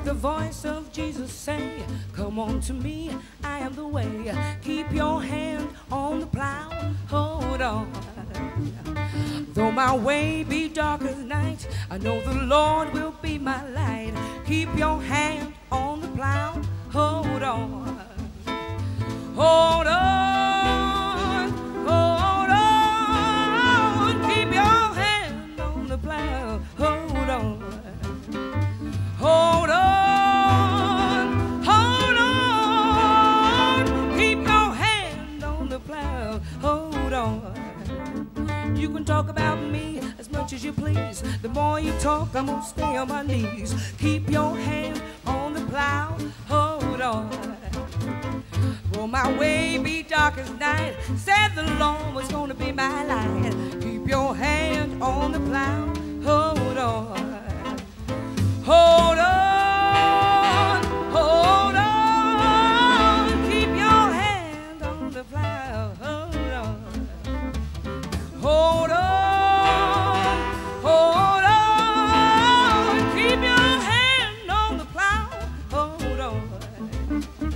Let the voice of Jesus say, Come on to me, I am the way. Keep your hand on the plow, hold on. Though my way be dark as night, I know the Lord will be my light. Keep your hand on the plow, hold on. On. You can talk about me as much as you please. The more you talk, I'm gonna stay on my knees. Keep your hand on the plow, hold on. Will my way be dark as night? Said the Lord was gonna be my light. Keep your hand on the plow, on. That's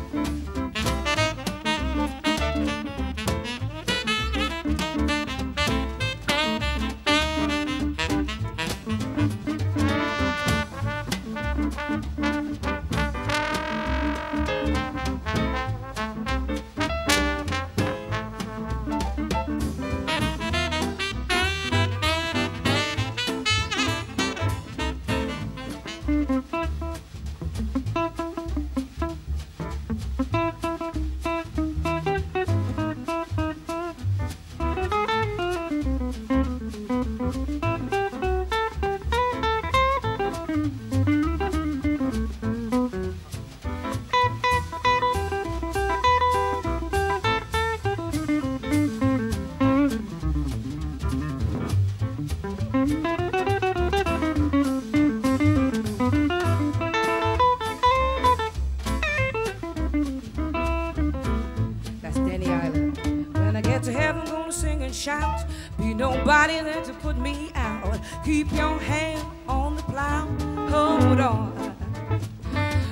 sing and shout. Be nobody there to put me out. Keep your hand on the plow. Hold on.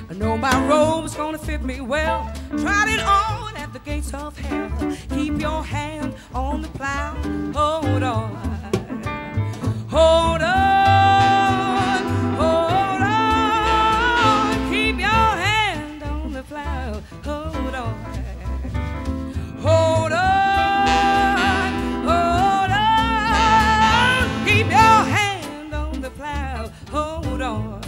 I know my robe's gonna fit me well. Tried it on at the gates of hell. Keep your hand on the plow. Hold on. Hold on. Hold on.